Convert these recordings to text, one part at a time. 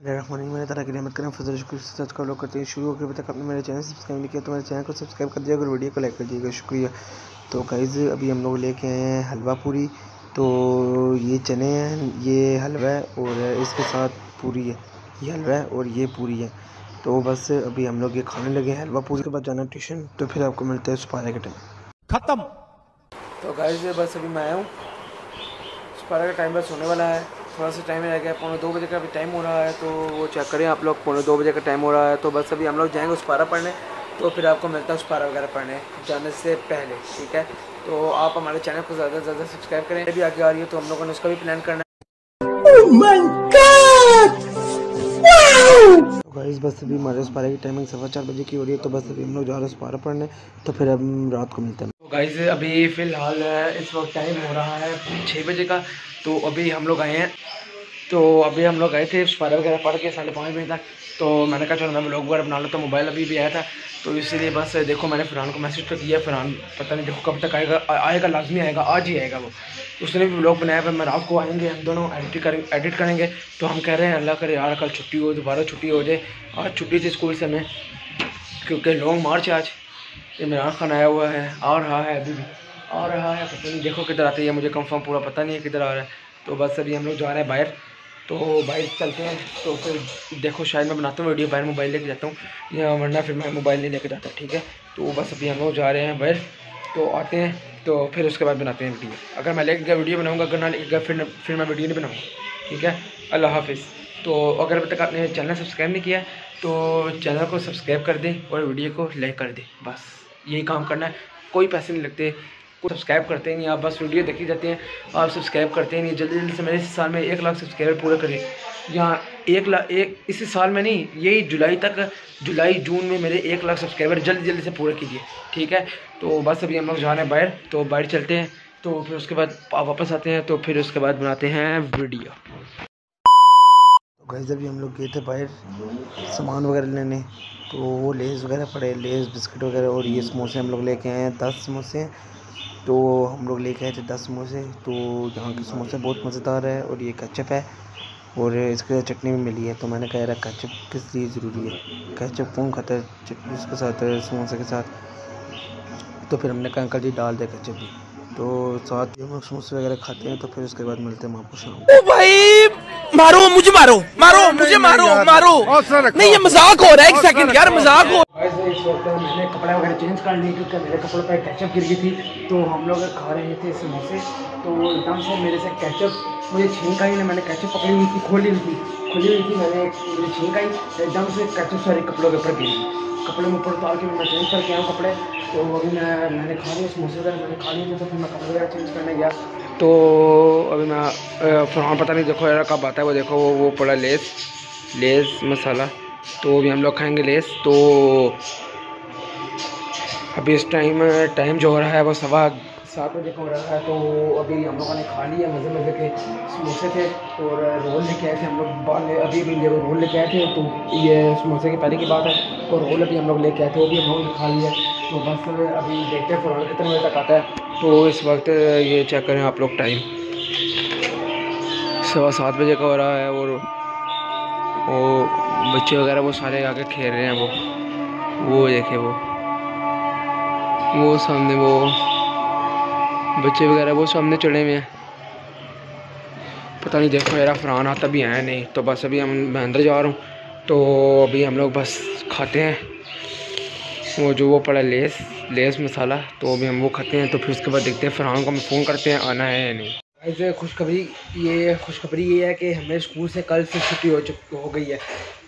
मैंने तरह की रहमत करें फजल शुक्र से सच का लोग करते हैं। शुरू होकर अभी तक आपने मेरे चैनल सब्सक्राइब नहीं किया तो मेरे चैनल को सब्सक्राइब कर दिया और वीडियो को लाइक कर दिएगा शुक्रिया। तो गाइज़ अभी हम लोग लेके आए हैं हलवा पूरी। तो ये चने हैं ये हलवा है और इसके साथ पूरी है ये हलवा है और ये पूरी है। तो बस अभी हम लोग ये खाने लगे हैं हलवा पूरी। के बाद जाना ट्यूशन तो फिर आपको मिलते हैं सुपारे के टाइम खत्म। तो गाइस बस अभी मैं आया हूँ। सुपारा का टाइम बस होने वाला है। थोड़ा सा टाइम रह गया पौने दो बजे का अभी टाइम हो रहा है तो वो चेक करें आप लोग पौने दो बजे का टाइम हो रहा है तो बस अभी हम लोग जाएँगे उस पारा पढ़ने तो फिर आपको मिलता है उस पारा वगैरह पढ़ने जाने से पहले ठीक है? तो आप हमारे चैनल को ज़्यादा से ज़्यादा सब्सक्राइब करें अभी आगे आ रही है तो हम लोगों ने उसका भी प्लान करना तो गाइस बस अभी हमारे उस पारे की टाइमिंग सवा चार बजे की हो रही है तो बस अभी हम लोग जा रहे हैं उस पारा पढ़ने तो फिर हम रात को मिलते हैं। तो गाइस अभी फ़िलहाल इस वक्त टाइम हो रहा है छः बजे का। तो अभी हम लोग आए हैं। तो अभी हम लोग गए थे स्पारा वगैरह पढ़ के, साढ़े पाँच बजे तक। तो मैंने कहा, चलो मैं ब्लॉग वगैरह बना लो तो मोबाइल अभी भी आया था। तो इसीलिए बस, देखो, मैंने फ़रहान को मैसेज तो किया, फ़रहान पता नहीं, देखो, कब तक आएगा आएगा, लाजमी आएगा, आज ही आएगा वो। उसने भी ब्लॉग बनाया, फिर मैं रात को आएँगे, हम दोनों एडिट करें एडिट करेंगे। तो हम कह रहे हैं, अल्लाह करे यार, कल छुट्टी हो, दोबारा छुट्टी हो जाए। आज छुट्टी थी स्कूल से हमें, क्योंकि लॉन्ग मार्च आज। इमरान खान आया हुआ है, आ रहा है अभी भी, आ रहा है, पता नहीं, देखो किधर आते है मुझे कंफर्म पूरा पता नहीं है किधर आ रहा है। तो बस अभी हम लोग जा रहे हैं बाहर तो बाइक चलते हैं तो फिर देखो शायद मैं बनाता हूँ वीडियो, बाहर मोबाइल लेके जाता हूँ, या वरना फिर मैं मोबाइल नहीं लेके जाता, ठीक है? तो बस अभी हम लोग जा रहे हैं बाहर तो आते हैं तो फिर उसके बाद बनाते हैं वीडियो। अगर मैं लेके गया वीडियो बनाऊँगा, अगर ना लेके गया फिर फिर मैं वीडियो नहीं बनाऊँगा, ठीक है? अल्लाह हाफिज़। तो अगर अभी तक आपने चैनल सब्सक्राइब नहीं किया तो चैनल को सब्सक्राइब कर दें और वीडियो को लाइक कर दें, बस। यही काम करना है। कोई पैसे नहीं लगते को सब्सक्राइब करते नहीं, आप बस वीडियो देखी जाते हैं, आप सब्सक्राइब करते ही नहीं, जल्दी जल्दी से मेरे इस साल में एक लाख सब्सक्राइबर पूरे करें यहाँ एक लाख एक, इसी साल में नहीं, यही जुलाई तक, जुलाई, जून में मेरे एक लाख सब्सक्राइबर जल्दी जल्दी से पूरे कीजिए, ठीक है? तो बस अभी हम लोग जा रहे हैं बाहर तो बाहर चलते हैं तो फिर उसके बाद वापस आते हैं तो फिर उसके बाद बनाते हैं वीडियो गैस अभी हम लोग गए थे बाहर, सामान वगैरह लेने तो वो लेस वगैरह पड़े, लेस बिस्किट वगैरह और ये समोसे हम लोग लेके आए हैं, दस समोसे। तो हम लोग लेके आए थे दस समोसे तो यहाँ के समोसे बहुत मज़ेदार है और ये कचप है और इसके साथ चटनी भी मिली है। तो मैंने कहा, यार कचप किस लिए ज़रूरी है? कचप कौन खाता है? चटनी उसके साथ, समोसे के साथ। तो फिर हमने कहा, अंकल जी, डाल दे कचप भी। तो साथ हम लोग समोसे वगैरह खाते हैं तो फिर उसके बाद मिलते हैं आपको शाम ओ भाई मारो मुझे मारो मारो मुझे मारो मारो। नहीं ये मज़ाक हो रहा है एक सेकंड यार मज़ाक हो इस वक्त मैंने कपड़े वगैरह चेंज कर लिए क्योंकि मेरे कपड़ों पर कैचअप गिर गई थी तो हम लोग खा रहे थे समोसे। तो एकदम से मेरे से कैचअप मुझे छींक आई ना मैंने कैचअप पकड़ी हुई थी खोली हुई थी। खोली हुई थी मैंने मुझे छींक आई एकदम से कैचअप सारे, कपड़ों के ऊपर गिर कपड़े में ऊपर उतार के मैं चेंज करके आया कपड़े तो अभी मैं, मैंने खा लिए, समोसे वगैरह मैंने खा थे तो फिर मैं कपड़े वगैरह चेंज करने गया। तो अभी मैं फरहान पता नहीं, देखो यार कब आता है, वो देखो, वो वो पड़ा लेस लेस मसाला तो अभी हम लोग खाएँगे लेस तो अभी इस टाइम टाइम जो हो रहा है, वो सवा सात बजे का हो रहा है तो अभी हम लोगों ने खा लिया, मज़े मज़े के समोसे थे और रोल लेके आए थे हम लोग बाद अभी अभी जब रोल लेके आए थे तो ये समोसे की पहले की बात है तो रोल अभी हम लोग लेके आए थे, वो भी हम लोगों ने खा लिया। तो बस अभी देखते हैं, फ़ौरन कितने बजे तक आता है। तो इस वक्त ये चेक करें आप लोग टाइम। सवा सात बजे का हो रहा है और वो बच्चे वगैरह वो सारे आके खेल रहे हैं, वो वो देखे वो। वो सामने वो बच्चे वगैरह, वो सामने चढ़े हुए हैं। पता नहीं, देखो मेरा फरहान आता भी है नहीं तो बस अभी हम मैं अंदर जा रहा हूँ। तो अभी हम लोग बस खाते हैं। वो जो वो पड़ा लेस लेस मसाला तो अभी हम वो खाते हैं तो फिर उसके बाद देखते हैं फरहान को हम फ़ोन करते हैं, आना है या नहीं। ऐसे खुशखबरी, ये खुशखबरी ये है कि हमें स्कूल से कल से छुट्टी हो चुकी, हो गई है।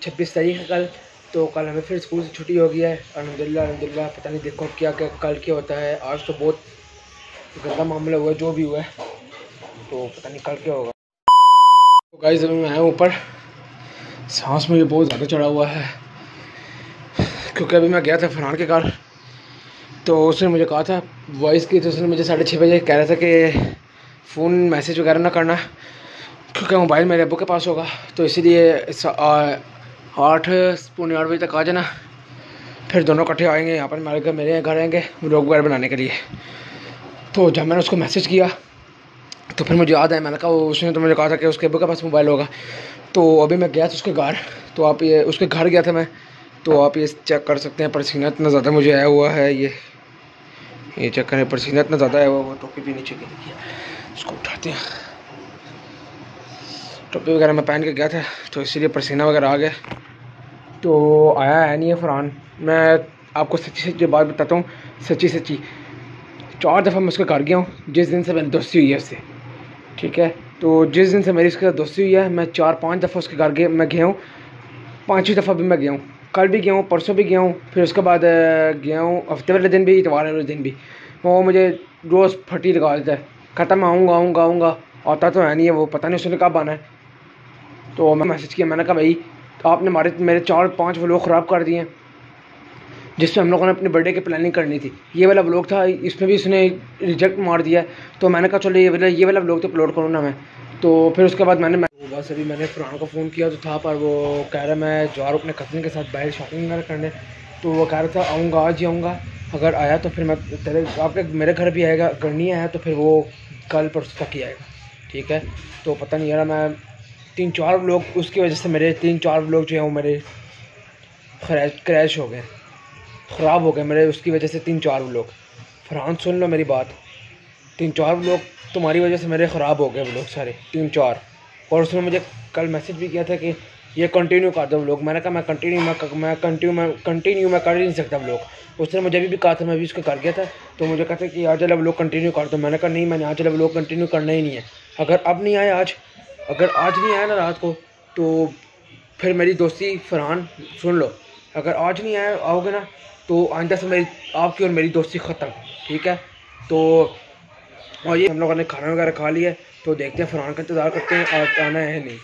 छब्बीस तारीख है कल तो कल हमें फिर स्कूल से छुट्टी हो गई है। अलहमदिल्ला अलहमदिल्ला पता नहीं देखो क्या क्या, कल क्या होता है। आज तो बहुत गंदा मामला हुआ जो भी हुआ है तो पता नहीं कल क्या होगा। तो गाइस अभी मैं आया ऊपर। सांस मुझे बहुत ज़्यादा चढ़ा हुआ है। क्योंकि अभी मैं गया था फरहान के घर। तो उसने मुझे कहा था वॉइस की तो उसने मुझे साढ़े छः बजे कह रहा था कि फ़ोन मैसेज वगैरह ना करना, क्योंकि मोबाइल मेरे अबू के पास होगा। तो इसीलिए आठ, पौने आठ बजे तक आ जाना। फिर दोनों इकट्ठे आएँगे, यहाँ पर मेरे घर मेरे घर आएँगे ब्लॉग वगैरह बनाने के लिए। तो जब मैंने उसको मैसेज किया तो फिर मुझे याद आया, मैंने कहा उसने तो मुझे कहा था कि उसके अबू के पास मोबाइल होगा। तो अभी मैं गया था उसके घर तो आप ये, उसके घर गया था मैं तो आप ये चेक कर सकते हैं पसीना इतना ज़्यादा मुझे आया हुआ है, ये ये चेक करें पसीना इतना ज़्यादा आया हुआ टोपी भी नीचे गिर गई उसको उठाते हैं। टोपी वगैरह मैं पहन के गया था तो इसीलिए पसीना वगैरह आ गया। तो आया है नहीं है फ़रहान। मैं आपको सच्ची सच्ची बात बताता हूँ सच्ची सच्ची चार दफ़ा मैं उसके घर गया हूँ, जिस दिन से मेरी दोस्ती हुई है उससे। ठीक है? तो जिस दिन से मेरी उसके साथ दोस्ती हुई है, मैं चार पाँच दफ़ा उसके घर गया, मैं गया हूँ। पाँचवीं दफ़ा भी मैं गया हूँ। कल भी गया हूँ, परसों भी गया हूँ, फिर उसके बाद गया हूँ, हफ़्ते वाले दिन भी, इतवार वाले दिन भी। वो मुझे रोज़ फटी लगा देता है। कहता मैं आऊँगा आऊँगा आऊँगा। आता तो है नहीं है वो, पता नहीं उसने कब आना है। तो मैं मैसेज किया, मैंने कहा, भाई, आपने हमारे, मेरे चार पाँच वो लोग ख़राब कर दिए जिसमें हम लोगों ने अपने बर्थडे की प्लानिंग करनी थी। ये वाला ब्लॉग था, इसमें भी उसने रिजेक्ट मार दिया। तो मैंने कहा, चलो, ये वाला ये वाला ब्लॉग तो अपलोड करूँ ना मैं। तो फिर उसके बाद मैंने बस अभी मैंने फ़ुरान को फ़ोन किया तो था, पर वो कह रहा मैं जा रहा अपने कज़न के साथ बाहर शॉपिंग वगैरह करने। तो वो कह रहा था, आऊँगा, आज ही आऊँगा। अगर आया तो फिर मैं तेरे, आपके, मेरे घर भी आएगा, अगर नहीं आया तो फिर वो कल परसों तक ही आएगा। ठीक है? तो पता नहीं, यार, मैं तीन चार लोग, उसकी वजह से मेरे तीन चार लोग जो हैं, वो मेरे क्रैश हो गए। ख़राब हो गए मेरे, उसकी वजह से तीन चार लोग। फरहान, सुन लो मेरी बात। तीन चार लोग तुम्हारी वजह से मेरे ख़राब हो गए लोग सारे, तीन चार। और उसने मुझे कल मैसेज भी किया था कि ये कंटिन्यू कर दो लोग। मैंने कहा, मैं कंटिन्यू मैं मैं कंटिन्यू मैं कंटिन्यू मैं कर ही नहीं सकता लोग। उसने मुझे अभी भी कहा था, मैं भी उसको कर गया था। तो मुझे कहता कि, आज वाला लोग कंटिन्यू कर दो। मैंने कहा, नहीं, मैंने आज वाला लोग कंटिन्यू करना ही नहीं है। अगर अब नहीं आया आज, अगर आज नहीं आया ना रात को तो फिर मेरी दोस्ती फरहान, सुन लो। अगर आज नहीं आया आओगे ना तो आइंदा से मेरी, आपकी और मेरी दोस्ती ख़त्म, ठीक है? तो और ये हम लोगों ने खाना वगैरह खा लिया तो देखते हैं, फरहान का इंतज़ार करते हैं, आज आना है नहीं,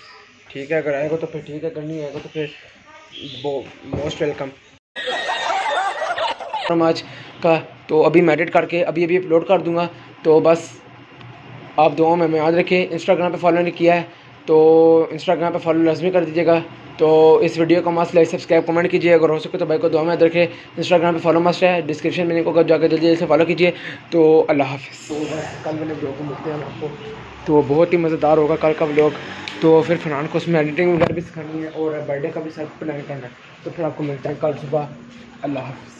ठीक है? अगर आएगा तो फिर ठीक है, अगर नहीं आएगा तो फिर मोस्ट वेलकम आज का तो अभी मैं एडिट करके अभी अभी अपलोड कर दूँगा तो बस आप दुआ में मैं याद रखें इंस्टाग्राम पे फॉलो नहीं किया है तो इंस्टाग्राम पे फॉलो लाजमी कर दीजिएगा तो इस वीडियो को मस्त लाइक सब्सक्राइब कमेंट कीजिए। अगर हो सके तो भाई को दो में याद रखें। इंस्टाग्राम पे फॉलो मस्ट है। डिस्क्रिप्शन में लिंक होगा जाकर जल्दी जल्दी से फॉलो कीजिए। तो अल्लाह हाफि तो कल मैंने ब्लॉग मिलते हैं आपको। तो बहुत ही मज़ेदार होगा कल का ब्लॉग तो फिर फरहान को उसमें एडिटिंग वगैरह भी सिखानी है और बर्थडे का भी सब प्लान करना है। तो फिर आपको मिलता है कल सुबह। अल्लाह हाफिज़।